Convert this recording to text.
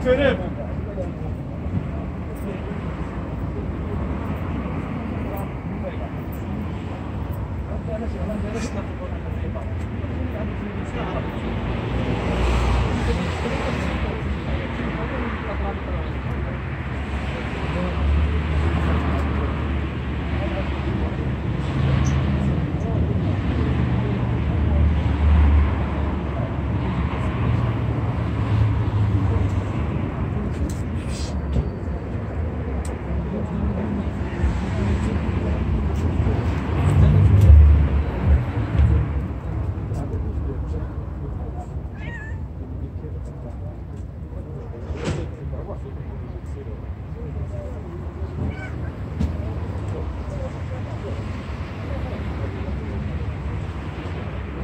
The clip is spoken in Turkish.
Başkanım. Thank you.